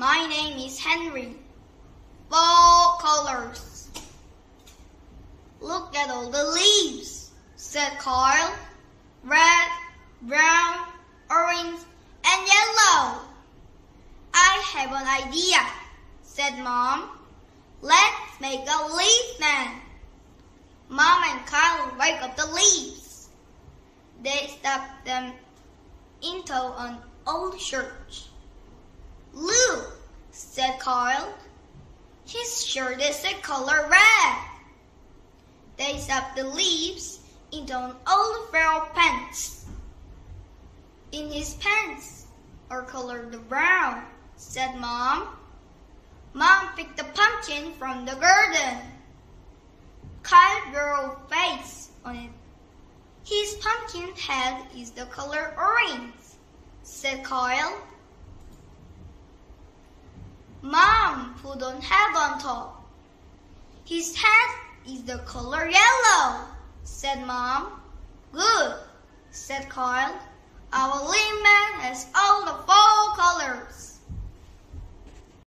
My name is Henry. Four colors. Look at all the leaves, said Carl. Red, brown, orange, and yellow. I have an idea, said Mom. Let's make a leaf man. Mom and Carl rake up the leaves. They stuck them into an old church. Look, said Carl. His shirt is the color red. They stuck the leaves into an old pair pants. In his pants are colored brown, said Mom. Mom picked the pumpkin from the garden. Kyle drew a face on it. His pumpkin head is the color orange, said Kyle. On hat on top. His hat is the color yellow, said Mom. Good, said Kyle.